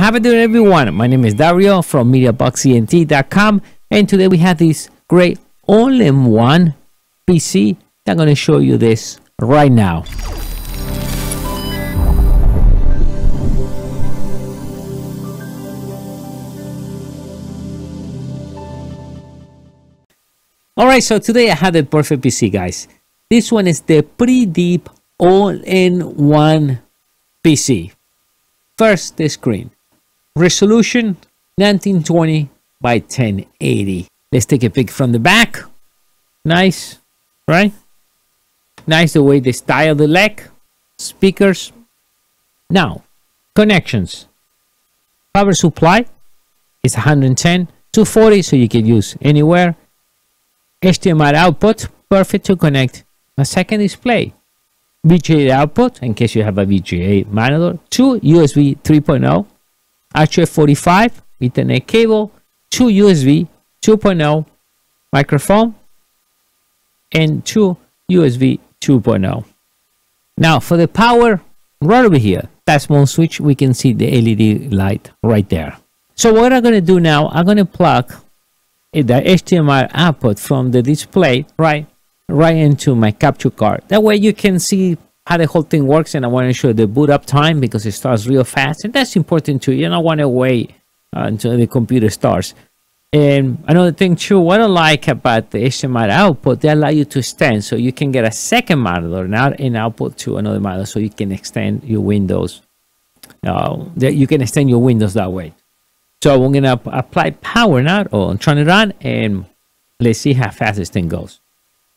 Good day, everyone. My name is Dario from MediaBoxENT.com, and today we have this great all-in-one PC. I'm going to show you this right now. Alright, so today I have the perfect PC, guys. This one is the Preedip all-in-one PC. First, the screen. Resolution 1920 by 1080. Let's take a pic from the back. Nice, right? Nice the way they style the leg. Speakers. Now, connections. Power supply is 110, 240, so you can use anywhere. HDMI output, perfect to connect a second display. VGA output, in case you have a VGA monitor. Two USB 3.0, HF45 Ethernet cable, two USB 2.0 microphone, and two USB 2.0. Now for the power, right over here, that small switch, we can see the LED light right there. So what I'm going to do now, I'm going to plug the HDMI output from the display right right into my capture card. That way you can see how the whole thing works and I want to show the boot up time because it starts real fast and that's important too. You don't want to wait uh, until the computer starts. And another thing too, what I like about the HDMI output, they allow you to extend so you can get a second monitor, not an output to another monitor, so you can extend your windows. Uh, that you can extend your windows that way. So I'm gonna apply power now, or turn it on, and let's see how fast this thing goes.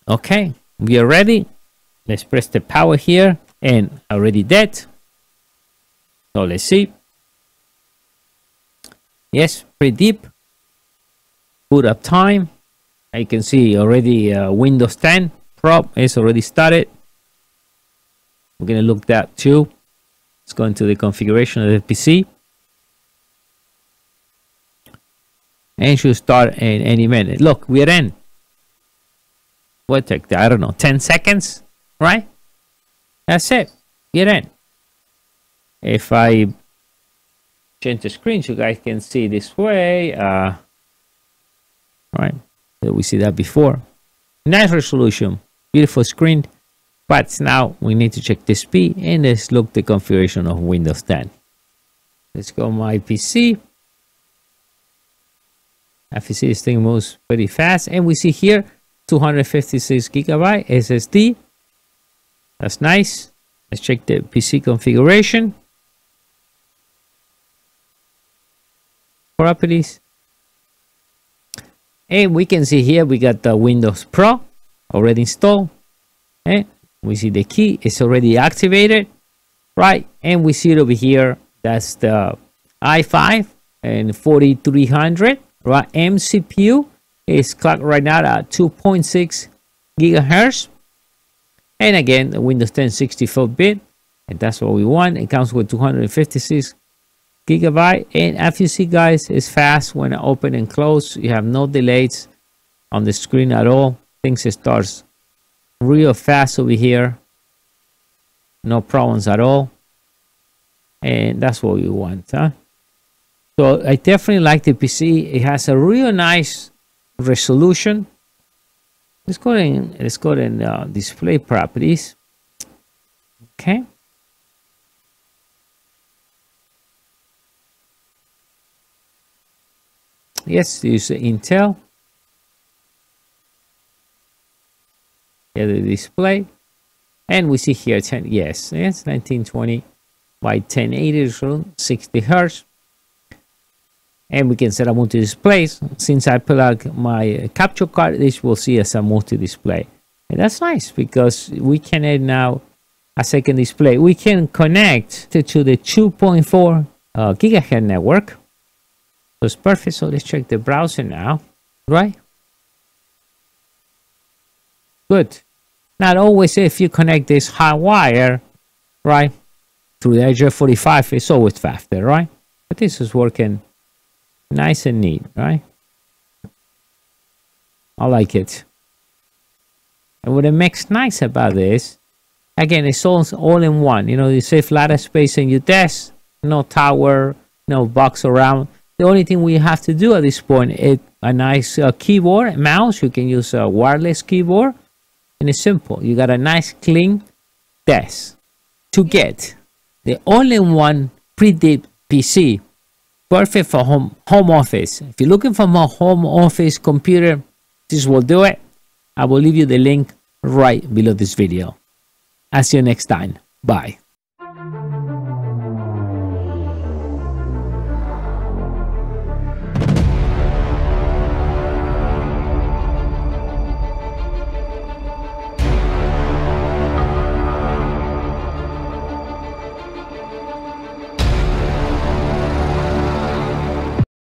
Okay, we are ready. Let's press the power here, and already dead. So let's see. Yes, Preedip. Boot up time. I can see already uh, Windows 10 prop is already started. We're gonna look that too. Let's go into the configuration of the PC. and should start in any minute. Look, we're in. What took I don't know, 10 seconds, right? That's it. We're in. If I change the screen so you guys can see this way, uh, right? We see that before. Nice resolution, beautiful screen. But now we need to check the speed and let's look the configuration of Windows 10. Let's go my PC. As you see, this thing moves pretty fast. And we see here 256 gigabyte SSD. That's nice. Let's check the PC configuration. Properties. And we can see here we got the Windows Pro already installed. And we see the key is already activated. Right. And we see it over here. That's the i5 and 4300 right M CPU is clocked right now at 2.6 gigahertz and again Windows 10 64 bit and that's what we want. It comes with 256 gigabyte. And as you see guys it's fast when I open and close. You have no delays on the screen at all. Things starts real fast over here. No problems at all. And that's what we want huh? So I definitely like the PC. It has a real nice resolution. Let's go in. Let's go in uh, display properties. Okay. Yes, use Intel. Here the display, and we see here 10. Yes, yes, 1920 by 1080, 60 hertz and we can set a multi-displays. Since I plug my capture card, this will see as a multi-display. And that's nice because we can add now a second display. We can connect to, the 2.4 uh, gigahertz network. So it's perfect. So let's check the browser now, right? Good. Not always if you connect this hot wire, right, through the HF45, it's always faster, right? But this is working Nice and neat, right? I like it. And what it makes nice about this, again, it's all, all in one. You know, you save a lot of space in your desk, no tower, no box around. The only thing we have to do at this point is a nice uh, keyboard, mouse. You can use a wireless keyboard, and it's simple. You got a nice clean desk to get the only one Preedip PC, perfect for home home office. If you're looking for a home office computer, this will do it. I will leave you the link right below this video. I'll see you next time. Bye.